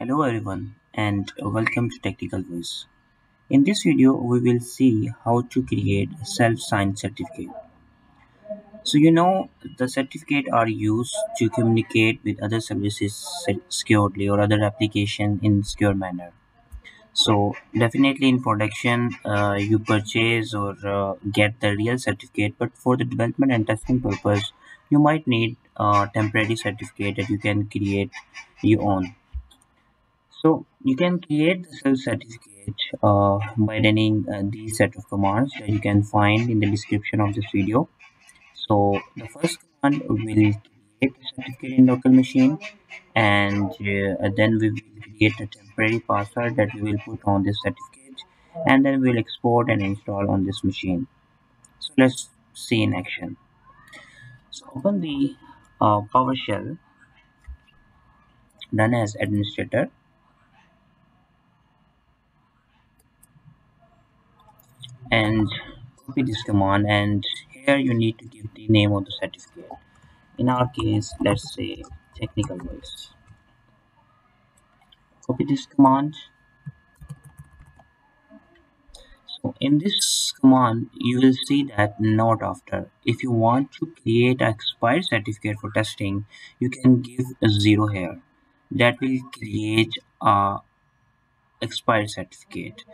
Hello everyone and welcome to Technical Voice. In this video we will see how to create a self-signed certificate. So you know the certificate are used to communicate with other services securely or other application in secure manner. So definitely in production uh, you purchase or uh, get the real certificate but for the development and testing purpose you might need a temporary certificate that you can create your own so you can create the self certificate uh, by running uh, these set of commands that you can find in the description of this video. So the first command will create the certificate in local machine and uh, then we will create a temporary password that we will put on this certificate and then we'll export and install on this machine. So let's see in action. So open the uh, PowerShell run as administrator and copy this command and here you need to give the name of the certificate. In our case let's say technical voice copy this command. So in this command you will see that NotAfter. If you want to create an expired certificate for testing you can give a zero here. That will create a expired certificate.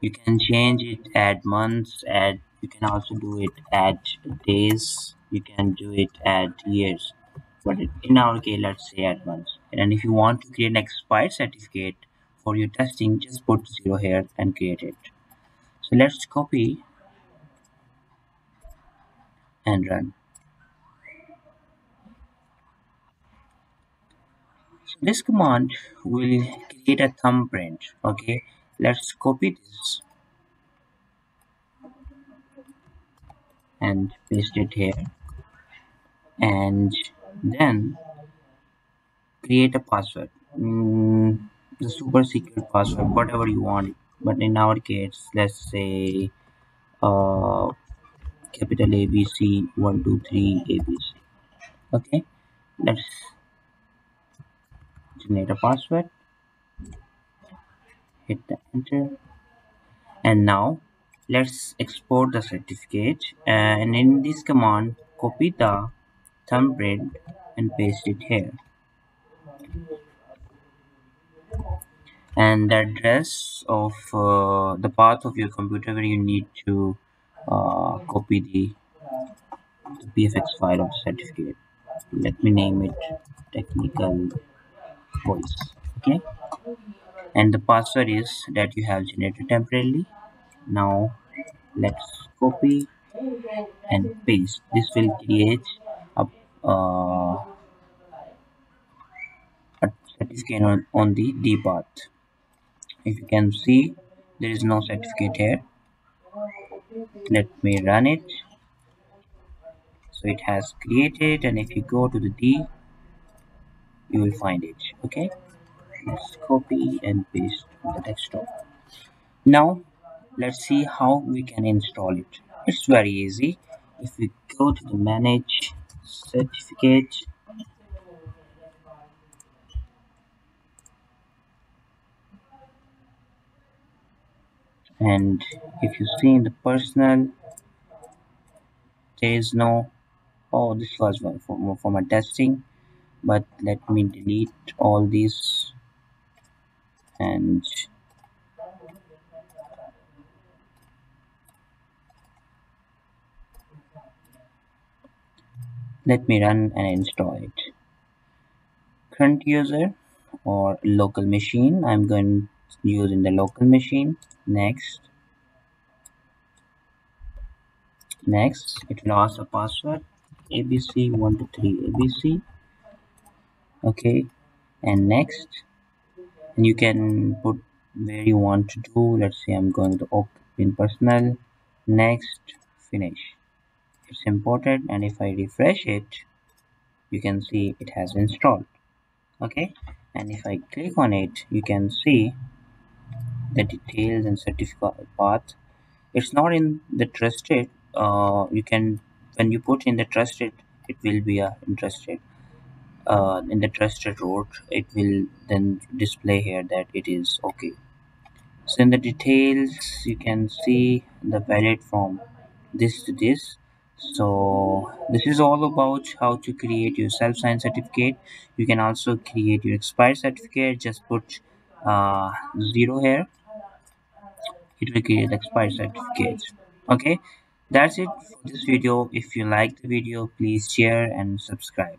You can change it AddMonths at you can also do it at days you can do it at years. But in our case let's say AddMonths. And if you want to create an expired certificate for your testing just put zero here and create it. So let's copy and run this command will create a thumbprint okay? Let's copy this and paste it here. And then create a password. Mm, the super secret password whatever you want. But in our case let's say uh, capital ABC 123 ABC okay? Let's generate a password. Hit the enter. And now let's export the certificate. And in this command copy the thumbprint and paste it here. And the address of uh, the path of your computer where you need to uh, copy the, the pfx file of certificate. Let me name it technical voice okay? And the password is that you have generated temporarily. Now let's copy and paste. This will create a, uh, a certificate on, on the D path if you can see there is no certificate here. Let me run it. So it has created and if you go to the D you will find it okay? Let's copy and paste the desktop. Now let's see how we can install it. It's very easy. If we go to the manage certificate and if you see in the personal there is no oh this was for, for my testing but let me delete all these and let me run and install it. Current user or local machine I'm going to use in the local machine. Next. Next it will ask a password abc123 abc okay. And next and you can put where you want to do. Let's say i'm going to open personal. Next finish. It's imported and if i refresh it you can see it has installed. Okay. And if i click on it you can see the details and certificate path. It's not in the trusted uh, you can when you put in the trusted it will be a interested uh, in the trusted root it will then display here that it is okay. So in the details you can see the valid from this to this. So this is all about how to create your self-signed certificate. You can also create your expired certificate. Just put uh, zero here. It will create expired certificate. Okay? That's it for this video. If you like the video please share and subscribe